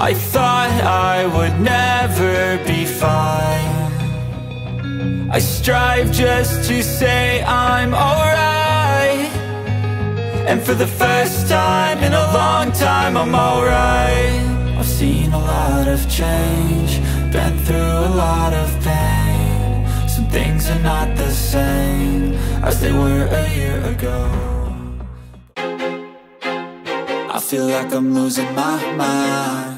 I thought I would never be fine. I strive just to say I'm alright. And for the first time in a long time, I'm alright. I've seen a lot of change, been through a lot of pain. Some things are not the same as they were a year ago. I feel like I'm losing my mind.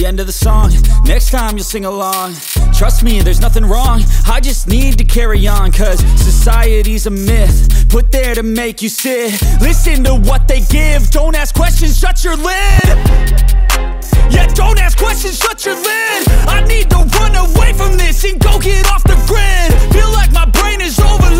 the end of the song. Next time you'll sing along. Trust me, there's nothing wrong. I just need to carry on Cause society's a myth Put there to make you sit. Listen to what they give. Don't ask questions, shut your lid. Yeah, don't ask questions, shut your lid. I need to run away from this And go get off the grid. Feel like my brain is overloaded,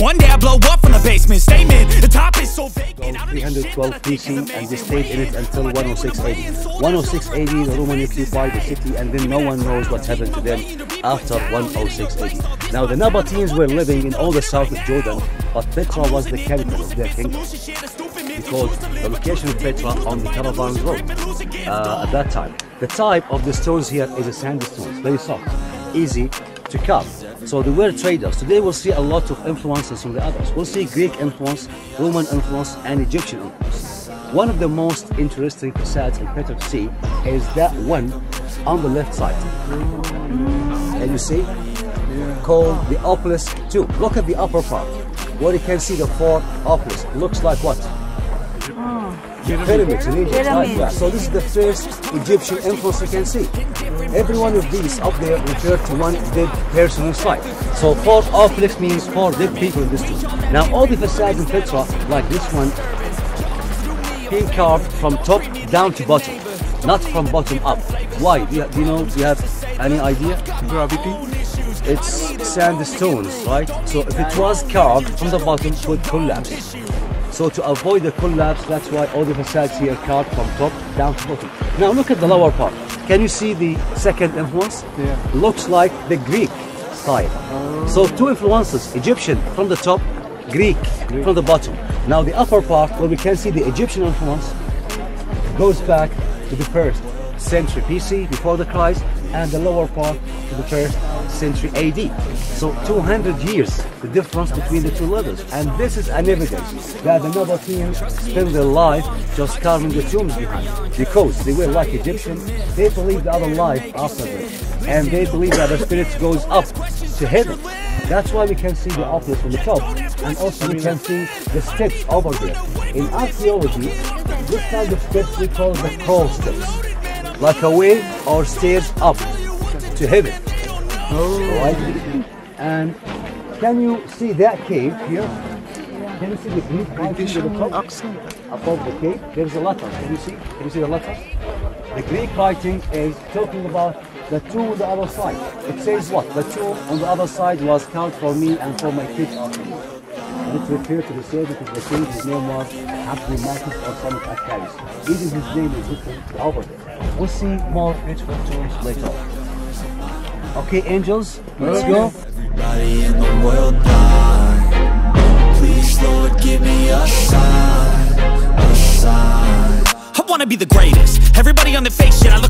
one day I blow up from the basement Statement, the top is so vacant I don't need shit 312 that I think is BC and they stayed in it until 106 AD. 106 AD, the Roman occupied the city and then no one knows what happened to them after 106 AD. Now the Nabateans were living in all the south of Jordan, but Petra was the capital of their kingdom because the location of Petra on the caravan road uh, at that time. The type of the stones here is a sandy sandstone, very soft, easy to cut. So they were traders. Today we'll see a lot of influences from the others. We'll see Greek influence, Roman influence, and Egyptian influence. one of the most interesting facades in Petra to see is that one on the left side. And you see? Called the obelisk tomb. Look at the upper part. Where you can see the four obelisk. Looks like what? Pyramids in Egypt, like Pyramids. that. So this is the first Egyptian influence you can see. Every one of these up there refer to one dead person inside. So four obelisks means four dead people in this tomb. Now all the facades in Petra, like this one, being carved from top down to bottom, not from bottom up. Why? Do you, do you know? Do you have any idea? Gravity. It's sandstones, right? So if it was carved from the bottom, it would collapse. So to avoid the collapse, that's why all the facades here are carved from top down to bottom. Now look at the lower part. Can you see the second influence? Yeah. Looks like the Greek style. Oh. So two influences, Egyptian from the top, Greek from the bottom. Now the upper part, where we can see the Egyptian influence, goes back to the first century BC, before the Christ, and the lower part to the first century AD. So 200 years, the difference between the two levels. And this is an evidence that the Nabateans spent their life just carving the tombs behind. Because they were like Egyptians, they believed the other life after this. And they believe that the spirit goes up to heaven. That's why we can see the obelisk from the top. And also we can see the steps over there. In archaeology, this kind of steps we call the crow steps like a way or stairs up to heaven. Right? And can you see that cave here? Can you see the Greek writing? Above the cave, there's a letter. Can you see? Can you see the letter? The Greek writing is talking about the two on the other side. It says what? The two on the other side was carved for me and for my kids. And it refers to the same because the king, name was Abdulmalik or son of. Even his name is written over there. We'll see more beautiful tombs later. Okay, angels, let's go. Everybody in the world blind Please, Lord, give me a sign A sign I wanna be the greatest Everybody on the fake shit I look around and feel